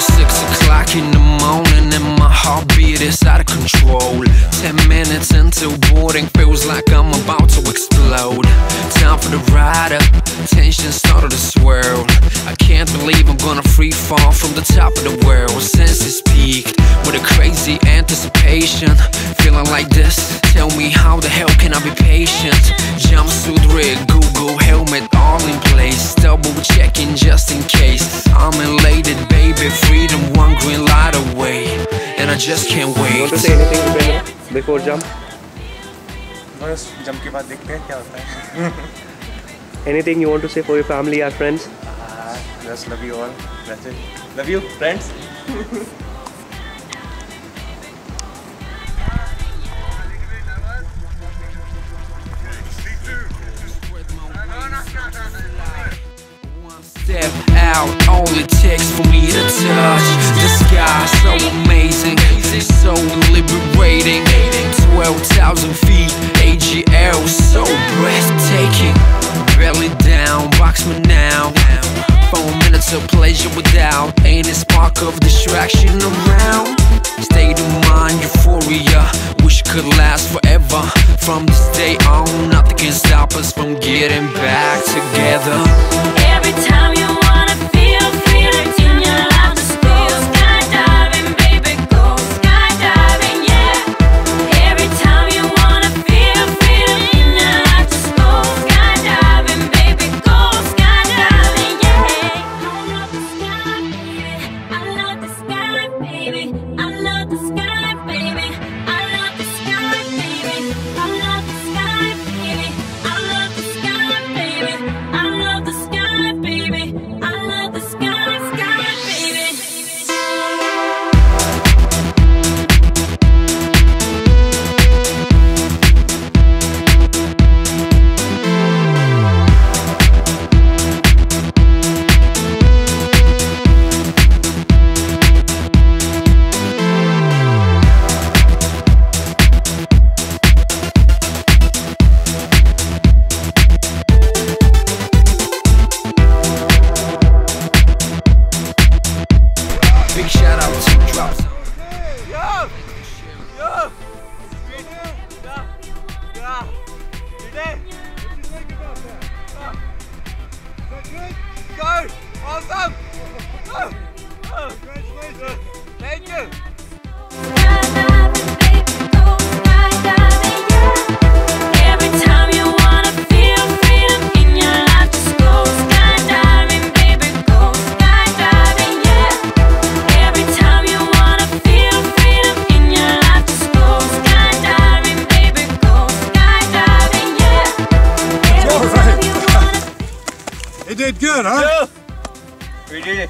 It's six o'clock in the morning and my heartbeat is out of control. Ten minutes into boarding, feels like I'm about to explode. Time for the ride up, tension started to swirl. I can't believe I'm gonna free fall from the top of the world. Senses peaked with a crazy anticipation. Feeling like this, just can't You wait. want to say anything to Benu before jump? बस जम के बाद देखते हैं क्या होता है Anything you want to say for your family or friends? Just love you all. That's it. Love you, friends. One step out, all it takes for me to touch the sky. So amazing, so liberating. 12,000 feet, AGL, so breathtaking. Belly down, box me now. Four minutes of pleasure without any spark of distraction around. State of mind, euphoria, wish could last forever. From this day on, nothing can stop us from getting back together. Every time drops. Yo! Yo! Yeah! Yeah! Today! What do you think about that? Yeah. Is that good? Go! Awesome! Go! Congratulations! Thank you! wanna It did good, huh? Video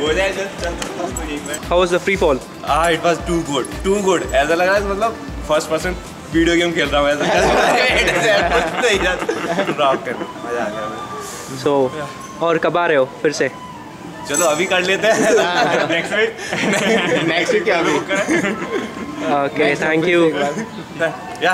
हो जाए जल्द जल्द How was the free fall? हाँ it was to good to good ऐसा लग रहा है मतलब फर्स्ट पर्सन वीडियो गेम खेल रहा हूँ ऐसे। रॉक कर। मज़ा आ गया। सो और कब आ रहे हो फिर से? चलो अभी कर लेते हैं। नेक्स्ट वीक नेक्स्ट वीक क्या अभी? ओके थैंक यू या